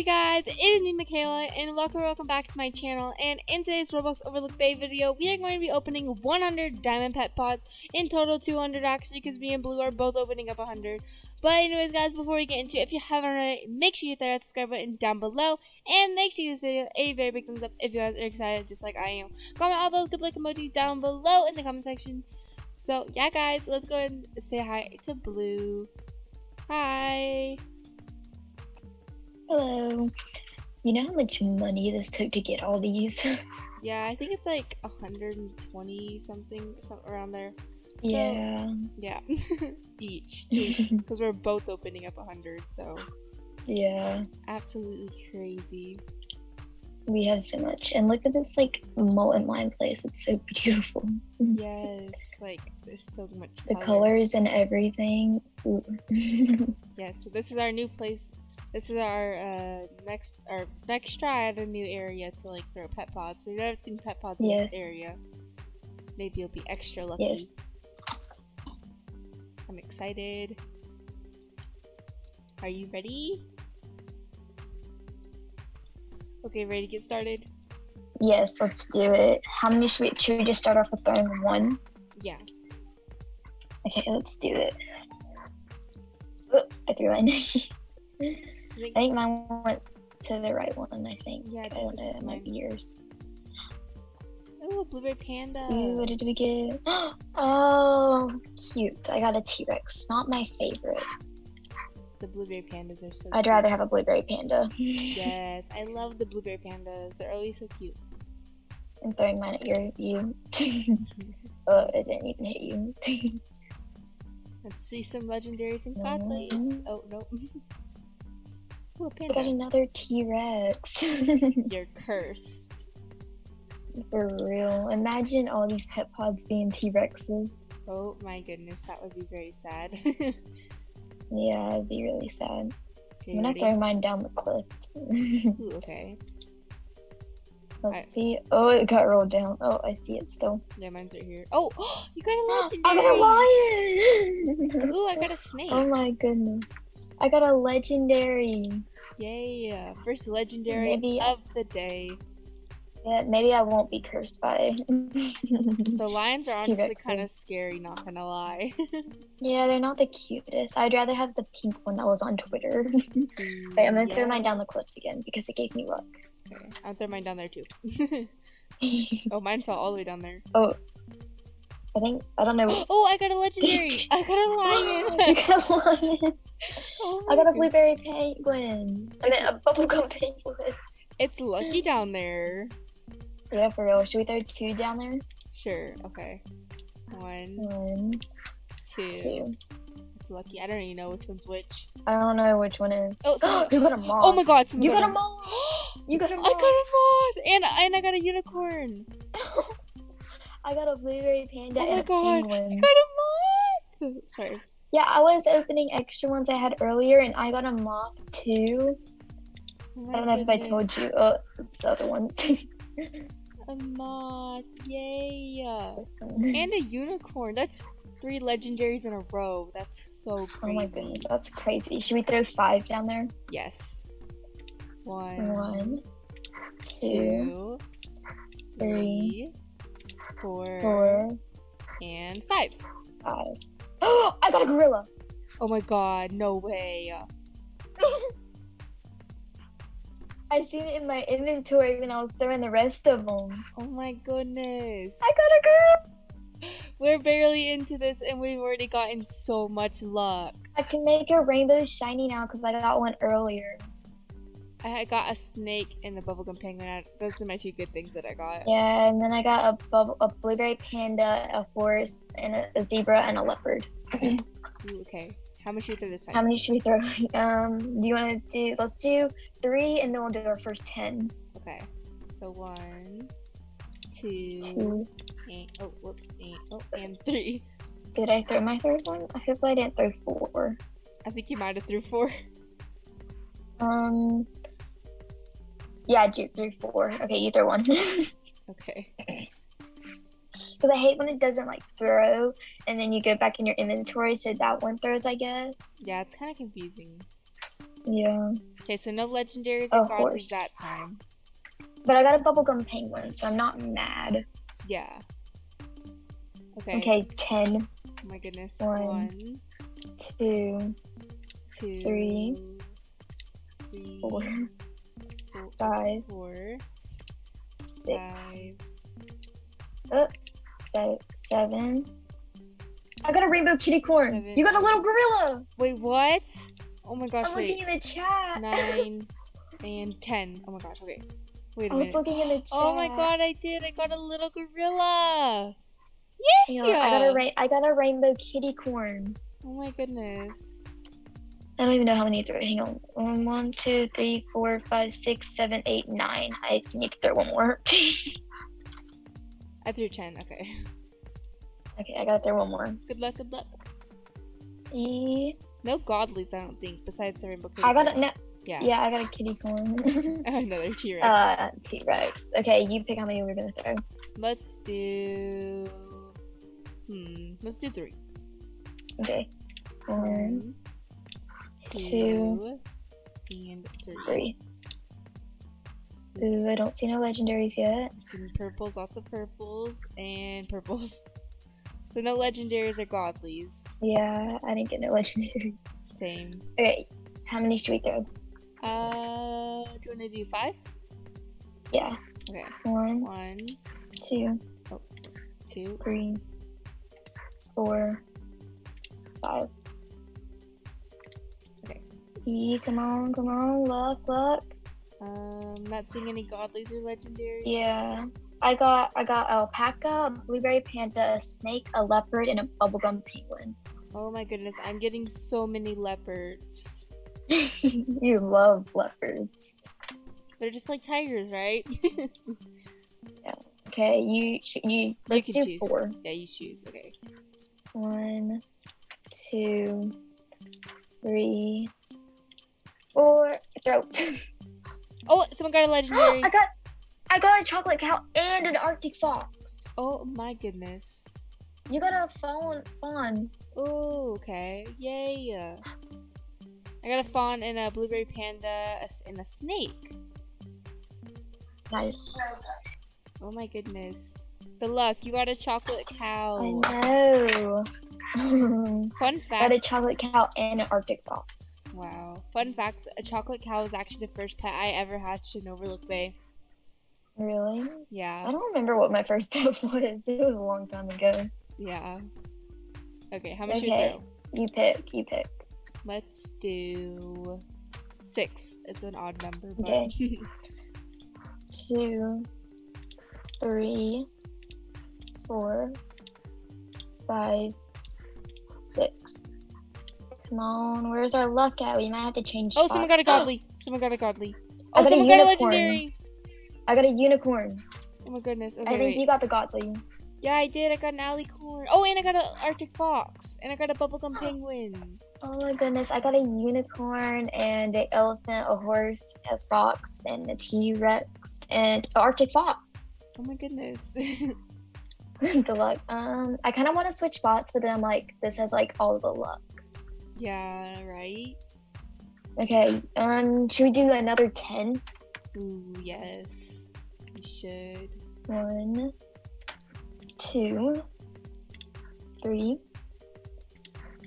you guys? It is me Mckayla and welcome welcome back to my channel. And in today's Roblox Overlook Bay video we are going to be opening 100 diamond pet pods in total 200 actually because me and Blue are both opening up 100 but anyways guys before we get into it if you haven't already make sure you hit that subscribe button down below and make sure you give this video a very big thumbs up if you guys are excited just like I am. Comment all those good luck emojis down below in the comment section. So yeah guys let's go and say hi to Blue. Hi Hello. You know how much money this took to get all these? Yeah, I think it's like 120 something, something around there. So, yeah. Yeah. Each, because we're both opening up 100, so yeah. absolutely crazy. We have so much. And look at this like molten mine place. It's so beautiful. Yes, like there's so much. the colors and everything. Yeah, so this is our new place. This is our uh, next our next try at a new area to like throw pet pods. We've never seen pet pods in this area. Maybe you'll be extra lucky. yes. I'm excited. Are you ready? Okay, ready to get started? Yes, let's do it. How many should we should we just start off with throwing one? Yeah. Okay, let's do it. Oh, I threw one. I think- I think mine went to the right one, I think. Yeah, I I think know, it might be yours. Oh, uh, blueberry panda. Ooh, what did we get? Oh, cute. I got a T Rex. Not my favorite. The blueberry pandas are so I'd cute. rather have a blueberry panda. Yes, I love the blueberry pandas. They're always so cute. I'm throwing mine at your you. oh, it didn't even hit you. Let's see some legendaries and godlies. Mhm. Oh, no. Ooh, a I got another T Rex. You're cursed. For real. Imagine all these pet pods being T Rexes. Oh my goodness, that would be very sad. Yeah, it'd be really sad. okay, I'm gonna ready? throw mine down the cliff. Ooh, okay. Let's see. Oh, it got rolled down. Oh, I see it still. Yeah, mine's right here. Oh, you got a legendary. I got a lion! Ooh, I got a snake. Oh my goodness. I got a legendary. Yay! Uh, first legendary Maybe- of the day. Yeah, maybe I won't be cursed by. The lions are honestly kind of scary, not gonna lie. yeah, they're not the cutest. I'd rather have the pink one that was on Twitter. Mm, Wait, I'm gonna throw mine down the cliff again because it gave me luck. Okay, I'll throw mine down there too. oh, mine fell all the way down there. oh, I think I don't know. Oh, I got a legendary! I got a you lion! got a lion. oh I got a blueberry penguin. I mean, a bubblegum penguin. It's lucky down there. Yeah, for real. Should we throw two down there? Sure, okay. One, One, two. two. It's lucky. I don't even know which one's which. I don't know which one is. Oh, so- you got a oh moth. Oh my god, You got a a moth. You got a moth. I got a moth! And, and I got a unicorn! I got a blueberry panda Oh my god, I got a moth! Sorry. Yeah, I was opening extra ones I had earlier, and I got a moth too. Oh I don't know if I told you. Oh, it's the other one. A moth, yay! And a unicorn. That's three legendaries in a row. That's so Oh my goodness, that's crazy. Should we throw five down there? Yes. One, One, two, two, three, three, four, four, and five. five. Oh, I got a gorilla. Oh my god, no way. I seen it in my inventory when I was throwing the rest of them. Oh my goodness. I got a gorilla. We're barely into this and we've already gotten so much luck. I can make a rainbow shiny now because I got one earlier. I got a snake and a bubblegum penguin. Those are my two good things that I got. Yeah, and then I got a bubble, a blueberry panda, a horse, and a, a zebra and a leopard. Ooh, okay. How much should we throw this time? How many should we throw? Um, do you want to do? Let's do three, and then we'll do our first ten. Okay. So one, two, Two. and oh whoops, and oh and three. Did I throw my third one? I hope I didn't throw four. I think you might have threw four. Um. Yeah, I do threw four. Okay, you throw one. Okay. Because I hate when it doesn't like throw, and then you go back in your inventory, so that one throws. I guess. Yeah, it's kind of confusing. Yeah. Okay, so no legendaries or godlies that time. But I got a bubblegum penguin, so I'm not mad. Yeah. Okay. Okay, ten, Oh my goodness. One, One, two, two, three, three, four, four, five, four, six, five, oh. Se- seven. I got a rainbow kitty corn. Seven, You got a little gorilla. Wait, what? Oh my gosh, I'm wait. looking in the chat. Nine and ten. Oh my gosh, okay. Wait a I was minute. looking in the chat. Oh my god, I did. I got a little gorilla. Yeah, I got a ra- I got a rainbow kitty corn. Oh my goodness. I don't even know how many throw. Hang on. One, one, two, three, four, five, six, seven, eight, nine. I need to throw one more. I threw 10. Okay. okay, I gotta throw one more. Good luck, good luck. E- No godlies, I don't think, besides the rainbow. I got a no, Yeah. yeah, I got a kitty corn. Another T Rex. uh, T Rex. Okay, you pick how many we're gonna throw. Let's do. Hmm. Let's do three. Okay. One, two, two, and three. three. Ooh, I don't see no legendaries yet. Some purples, lots of purples, and purples. So no legendaries or godlies. Yeah, I didn't get no legendaries. Same. Okay, how many should we throw? Uh, do you want to do five? Yeah. Okay. One, One, two, two, three, four, five. Okay. E, come on, come on, luck, luck. Um, not seeing any godlies or legendaries. Yeah. I got I got alpaca, a blueberry panda, a snake, a leopard, and a bubblegum penguin. Oh my goodness, I'm getting so many leopards. you love leopards. They're just like tigers, right? Okay, you you let's can do choose. four. yeah, you choose. Okay. One, two, three, four. Throw. Oh, someone got a legendary. I got I got a chocolate cow and an Arctic fox. oh my goodness. You got a fawn fawn. Oh, okay. Yay. I got a fawn and a blueberry panda and a snake. Nice. Oh my goodness. Good luck. You got a chocolate cow. I know. Fun fact. got a chocolate cow and an Arctic fox. Wow. Fun fact, a chocolate cow is actually the first pet I ever hatched in Overlook Bay. Really? Yeah. I don't remember what my first pet was. It was a long time ago. Yeah. Okay, how much Okay. throw? You pick. You pick. Let's do six. It's an odd number, but Okay. Two, three, four, five. Come on, where's our luck at? We might have to change. Oh, someone got a godly. Someone got a godly. I Oh, got a someone got a unicorn. legendary. I got a unicorn. Oh my goodness. Okay, I think wait. you got the godly. Yeah, I did. I got an alicorn. Oh, and I got an Arctic fox. And I got a bubblegum penguin. Oh my goodness, I got a unicorn and an elephant, a horse, a fox, and a T Rex, and an Arctic fox. Oh my goodness. the luck. Um, I kind of want to switch spots, but then I'm like, this has like all the luck. Yeah, right? Okay. Um, should we do another ten? Ooh, yes. We should. One, two, three,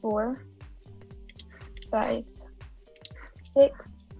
four, five, six,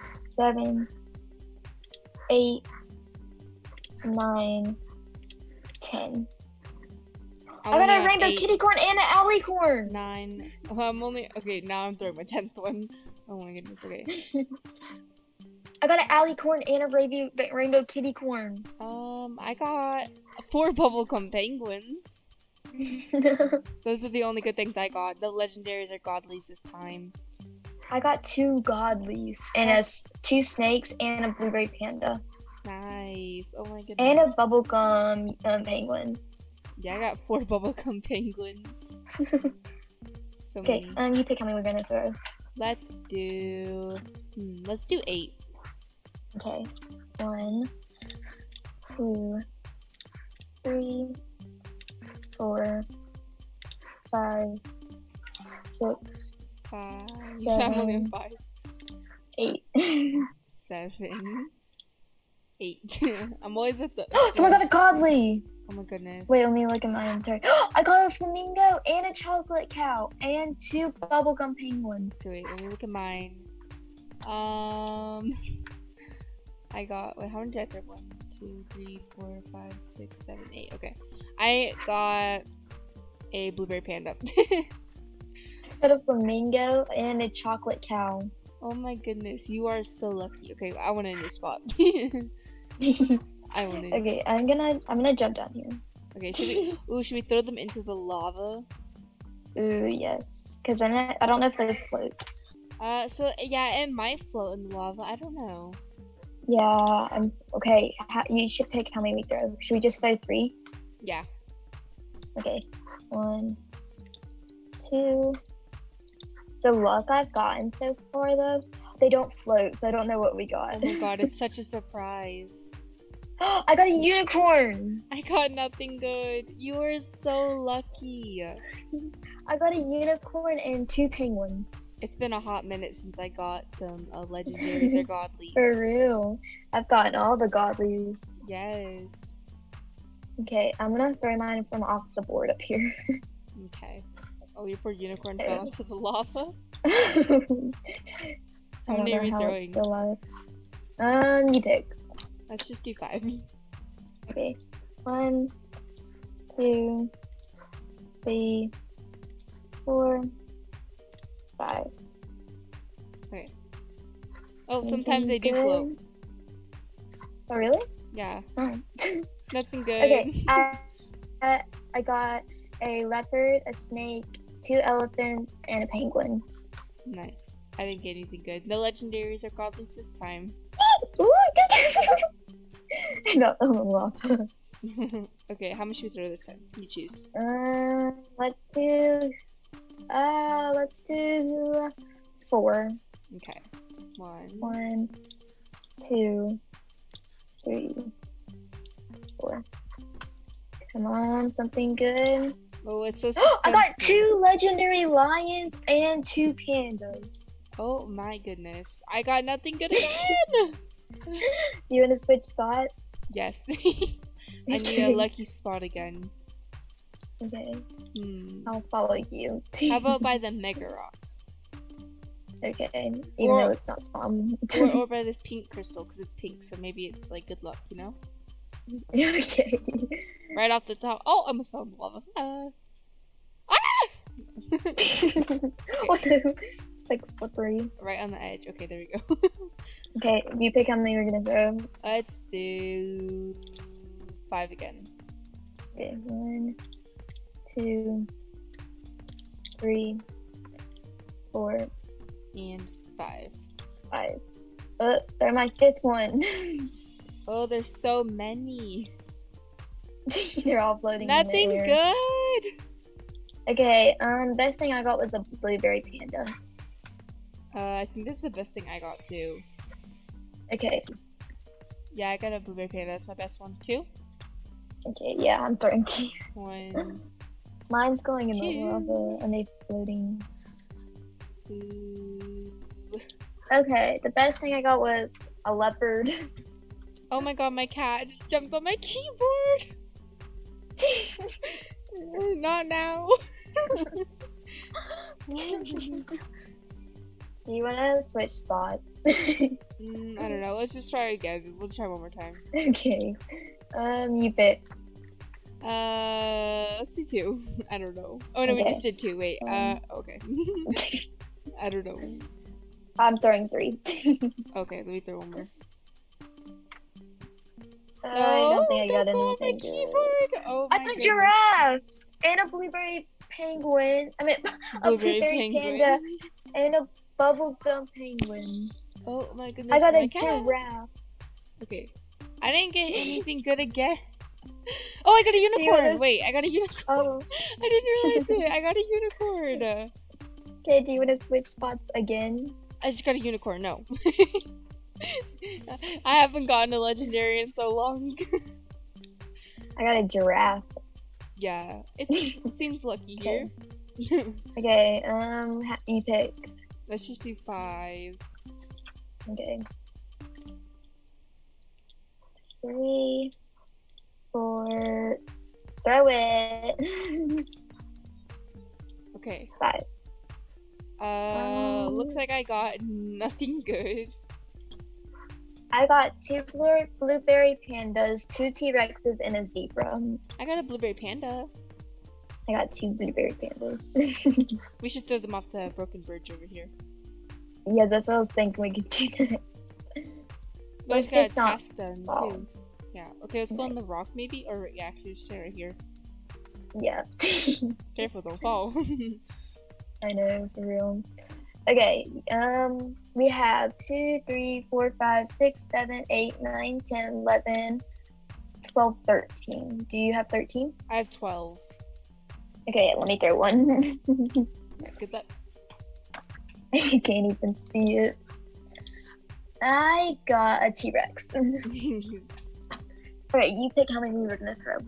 seven, eight, nine, ten. I, got a rainbow eight, kitty corn and an alicorn. Nine. Oh, I'm only. Okay, now I'm throwing my tenth one. Oh my goodness. Okay. I got an alicorn and a rainbow rainbow kitty corn. Um, I got four bubblegum penguins. Those are the only good things I got. The legendaries are godlies this time. I got two godlies and a two snakes and a blueberry panda Nice. Oh my goodness. and a bubblegum um, penguin. Yeah, I got four bubblegum penguins. so Okay, many. um, you pick how many we're gonna throw. Let's do. Hmm, let's do eight. Okay, one, two, three, four, five, six, Five. I'm only on Seven. five. Eight. seven, eight. I'm always at the. Someone got a godly. Oh my goodness. Wait, let me look at my inventory. I got a flamingo and a chocolate cow and two bubblegum penguins. Wait, let me look at mine. Um, I got. Wait, how many did I throw? One, two, three, four, five, six, seven, eight. Okay, I got a blueberry panda. got a flamingo and a chocolate cow. oh my goodness, you are so lucky. Okay, I want a new spot. I want to. okay, I'm gonna I'm gonna jump down here. Okay, should we? Ooh, should we throw them into the lava? Ooh, yes. Cause then I, I don't know if they float. Uh, so yeah, it might float in the lava. I don't know. Yeah. I'm okay. Ha, you should pick how many we throw. Should we just throw three? Yeah. Okay. One, two. The luck I've gotten so far though, they don't float, so I don't know what we got. Oh my god, it's such a surprise. I got a unicorn. I got nothing good. You are so lucky. I got a unicorn and two penguins. It's been a hot minute since I got some uh, legendaries or godlies. For real. I've gotten all the godlies. Yes. Okay, I'm gonna throw mine from off the board up here. Okay. Oh, your poor unicorn fell into the lava. How many are how throwing? it's still alive. Um, you pick. Let's just do five. Okay. One, two, three, four, five. Okay. Oh, sometimes they do float. Oh, really? Yeah. Oh. Nothing good. okay. I, I uh, I got a leopard, a snake, two elephants, and a penguin. Nice. I didn't get anything good. No legendaries or godlies this time. Ooh, I got them all. okay, how much should we throw this time? You choose. Uh, let's do. Uh, let's do four. Okay. One. One, two, three, four. Come on, something good. Oh, it's so I got two legendary lions and two pandas. Oh my goodness. I got nothing good again! You want to switch spots? Yes. I need a lucky spot again. Okay, Hmm. I'll follow you. How about by the Mega Rock? okay, even Or- though it's not spawn. Or, or by this pink crystal, because it's pink, so maybe it's like good luck, you know? okay. Right off the top. Oh, I almost fell in lava. Uh. Ah! what the? Like slippery. right on the edge. Okay, there we go. Okay, you pick how many we're gonna throw. Let's do five again. Okay, one, two, three, four, And five. five. Uh, they're my fifth one. Oh, there's so many. You're all floating. in the Nothing good. Okay, um, best thing I got was a blueberry panda. Uh, I think this is the best thing I got too. Okay, Yeah, I got a blueberry panda. That's my best one. Two. okay, yeah, I'm throwing two. One. Mine's going in the Two. lava and they floating. Two. Okay, the best thing I got was a leopard. Oh my god, my cat just jumped on my keyboard. Not now. Do you want to switch spots? Mm, I don't know. Let's just try again. We'll try one more time. okay. Um, you pick. Uh, let's do two. I don't know. Oh no, we just did two. Wait. Uh, okay. I don't know. I'm throwing three. Okay, let me throw one more. I don't think I got don't go on my anything good. Oh I got goodness. giraffe and a blueberry penguin. I mean, a Blueberry blueberry penguin. panda and a bubblegum penguin. Oh my goodness. I got a cat. giraffe. Okay. I didn't get anything good again. Oh, I got a unicorn. Wait, I got a unicorn. Oh, I didn't realize it. I got a unicorn. okay. Do you want to switch spots again? I just got a unicorn. No. I haven't gotten a legendary in so long. I got a giraffe. yeah, it seems lucky here. Okay. Um, you pick. Let's just do five. Okay. Three, four, throw it. Okay. Five. Uh, looks Um, like I got nothing good. I got two blue- blueberry pandas, two T Rexes, and a zebra. I got a blueberry panda. I got two blueberry pandas. We should throw them off the broken bridge over here. Yeah, that's what I was thinking we could do next. Also gotta just not them fall. too. Yeah. Okay, let's go on the rock maybe, or yeah, actually just stay right here. Yeah. Careful, don't fall. I know, for real. Okay, um, we have 2, 3, 4, 5, 6, 7, 8, 9, 10, 11, 12, 13. Do you have 13? I have twelve. Okay, let me throw one. Good luck. you can't even see it. I got a T Rex. okay, you pick how many we're gonna throw.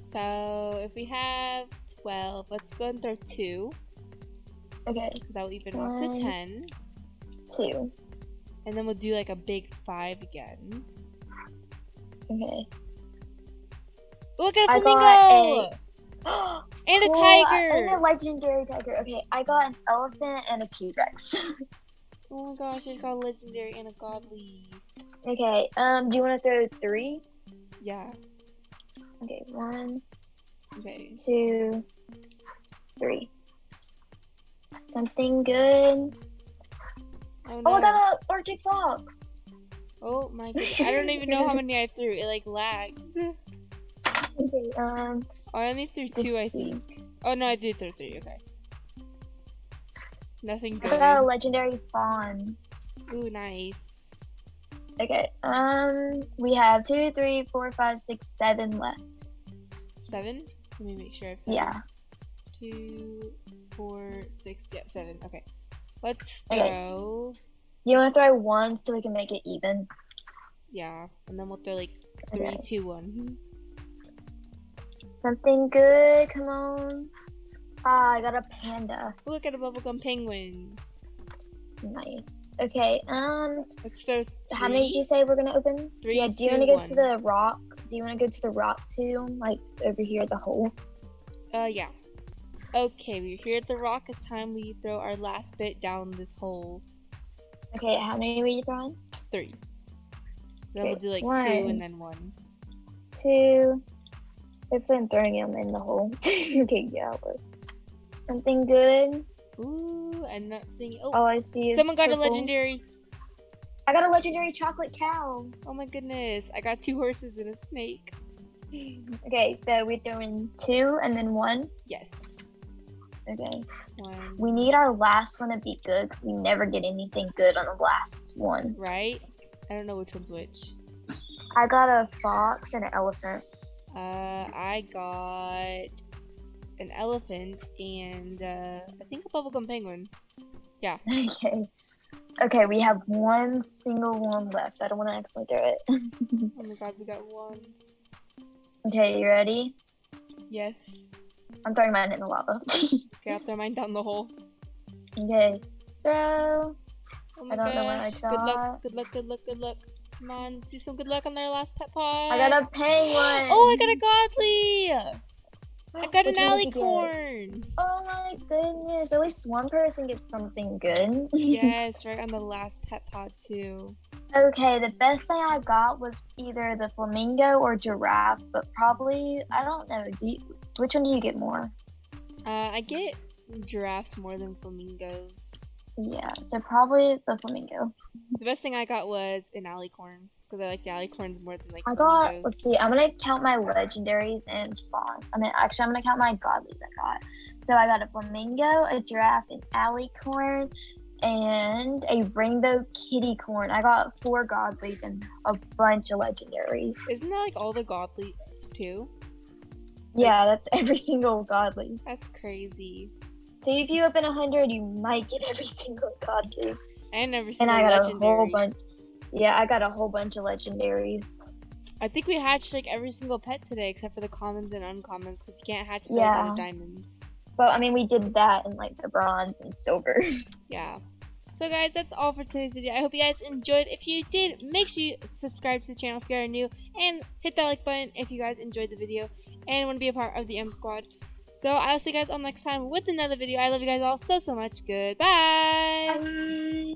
so if we have twelve, let's go and throw two. Okay, 'cause That will even up to 10. Two. and then we'll do like a big five again. Okay. Look at a I flamingo and a I- tiger. And a legendary tiger. Okay, I got an elephant and a T Rex. Oh my gosh, I got a legendary and a godly. okay, um, do you want to throw three? Yeah. Okay, one, Okay. two, three. Something good. Oh, Oh, I got a Arctic fox. Oh my god. I don't even know how many I threw. It like lagged. Okay, um, Oh, I only threw two, I think. Oh no, I did throw three. Okay. Nothing good. got a legendary fawn. Ooh, nice. Okay, um, we have two, three, four, five, six, seven left. Seven? Let me make sure I have seven. Yeah. Two, four, six, yeah, seven. Okay. Let's throw. Okay. You want to throw one so we can make it even? Yeah, and then we'll throw like three, Okay. two, one. Something good. Come on. Ah, I got a panda. Look at a bubblegum penguin. Nice. Okay. Um, Let's how many did you say we're gonna open? Three, yeah. Do you two, to go to the rock? Do you want to go to the rock too? Like over here, the hole. Uh, yeah. Okay, we're here at the rock. It's time we throw our last bit down this hole. Okay. How many were you throwing? Three. Then we'll do like two and then one. Two. Hopefully, I'm throwing them in the hole. okay. Yeah. Was. Something good. Ooh, I'm not seeing. Oh, All I see is someone got a legendary. I got a legendary chocolate cow. Oh my goodness, I got two horses and a snake. Okay, so we're doing two and then one. Yes. Okay. One. We need our last one to be good because we never get anything good on the last one. Right? I don't know which one's which. I got a fox and an elephant. Uh, I got an elephant and uh, I think a bubblegum penguin. Yeah. Okay. Okay, we have one single one left. I don't want to accidentally throw it. Oh my god, we got one. okay, you ready? Yes. I'm throwing mine in the lava. Okay, I'll throw mine down the hole. okay. Throw. Oh my I don't know what I gosh. Good luck, good luck, good luck, good luck. Come on, see some good luck on their last pet pod. I got a penguin. Oh, I got a godly! I got an Which one did you get? alicorn! Oh my goodness. At least one person gets something good. yes, right on the last pet pod too. Okay, the best thing I got was either the flamingo or giraffe, but probably I don't know. Do you, which one do you get more? Uh, I get giraffes more than flamingos. Yeah, so probably the flamingo. The best thing I got was an alicorn because I like the alicorns more than like I got. flamingos. Let's see. I'm gonna count my legendaries and fawns. I mean, actually, I'm gonna count my godlies I got. So I got a flamingo, a giraffe, an alicorn, and a rainbow kitty corn. I got four godlies and a bunch of legendaries. Isn't that like all the godlies too? Yeah, that's every single godly. That's crazy. So if you open 100, you might get every single god dude. And every single and I got legendary. A whole bunch, yeah, I got a whole bunch of legendaries. I think we hatched like every single pet today except for the commons and uncommons because you can't hatch those yeah. out of diamonds. But I mean, we did that in like the bronze and silver. yeah. So guys, that's all for today's video. I hope you guys enjoyed. If you did, make sure you subscribe to the channel if you are new and hit that like button if you guys enjoyed the video and want to be a part of the M Squad. So I will see you guys all next time with another video. I love you guys all so, so much. Goodbye. Bye.